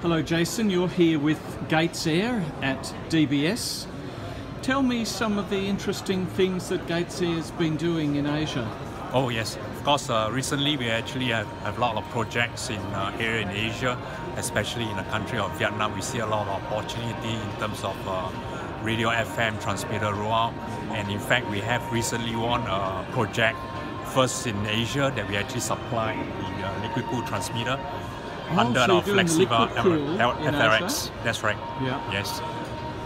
Hello, Jason. You're here with GatesAir at DBS. Tell me some of the interesting things that GatesAir has been doing in Asia. Oh yes, of course. Uh, recently, we actually have, have, a lot of projects in uh, here in Asia, especially in the country of Vietnam. We see a lot of opportunity in terms of uh, radio FM transmitter rollout, and in fact, we have recently won a project first in Asia that we actually supply the uh, liquid cool transmitter oh, under so our Flexiva FLX. That's right. Yeah. Yes.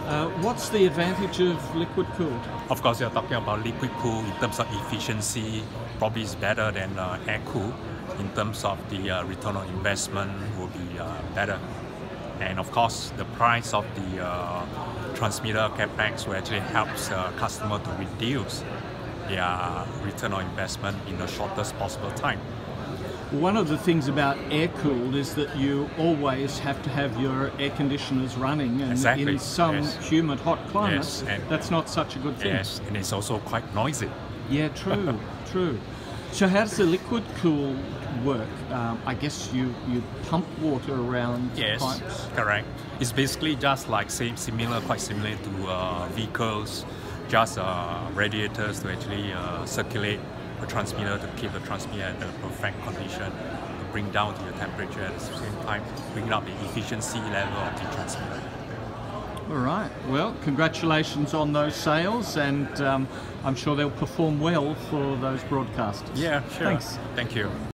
Uh, what's the advantage of liquid cooled? Of course, you're talking about liquid cool in terms of efficiency, probably is better than uh, air cool. In terms of the uh, return on investment, will be uh, better. And of course, the price of the uh, transmitter capex will actually helps uh, customer to reduce their return on investment in the shortest possible time. One of the things about air cooled is that you always have to have your air conditioners running, and exactly. in some yes. humid, hot climates, yes. that's not such a good thing. Yes, and it's also quite noisy. Yeah, true, true. So how does the liquid cool work? Um, I guess you, you pump water around yes, pipes. correct. It's basically just like same similar, quite similar to uh, vehicles, just uh, radiators to actually uh, circulate the transmitter to keep the transmitter at the perfect condition to bring down the temperature at the same time, bring up the efficiency level of the transmitter. All right. Well, congratulations on those sales, and um, I'm sure they'll perform well for those broadcasters. Yeah, sure. Thanks. Thank you.